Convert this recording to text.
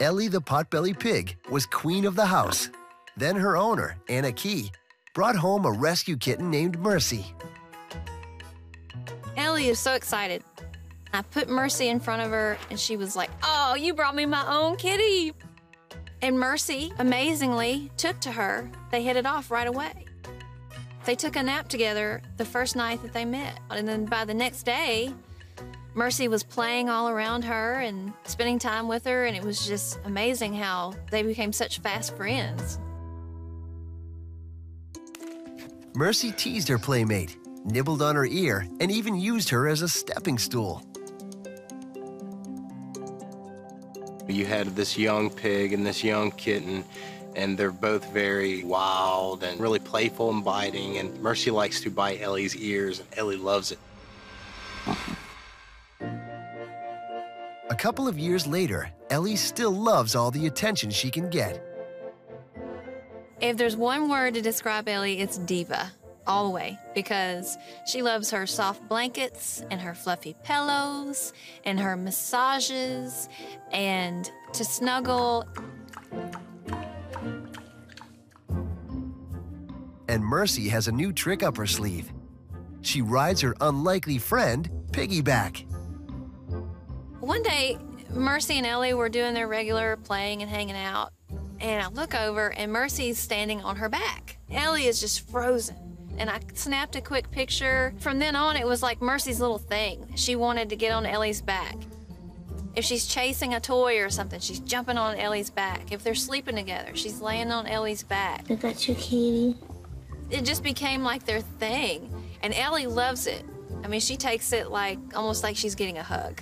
Ellie the potbelly pig was queen of the house. Then her owner, Anna Key, brought home a rescue kitten named Mercy. Ellie is so excited. I put Mercy in front of her, and she was like, Oh, you brought me my own kitty. And Mercy, amazingly, took to her. They hit it off right away. They took a nap together the first night that they met. And then by the next day, Mercy was playing all around her and spending time with her, and it was just amazing how they became such fast friends. Mercy teased her playmate, nibbled on her ear, and even used her as a stepping stool. You had this young pig and this young kitten, and they're both very wild and really playful and biting. And Mercy likes to bite Ellie's ears, and Ellie loves it. Couple of years later, Ellie still loves all the attention she can get. If there's one word to describe Ellie, it's diva, all the way, because she loves her soft blankets and her fluffy pillows and her massages and to snuggle. And Mercy has a new trick up her sleeve. She rides her unlikely friend, Piggyback. One day, Mercy and Ellie were doing their regular playing and hanging out, and I look over and Mercy's standing on her back. Ellie is just frozen. And I snapped a quick picture. From then on, it was like Mercy's little thing. She wanted to get on Ellie's back. If she's chasing a toy or something, she's jumping on Ellie's back. If they're sleeping together, she's laying on Ellie's back. Is that your kitty? It just became like their thing. And Ellie loves it. I mean, she takes it like almost like she's getting a hug.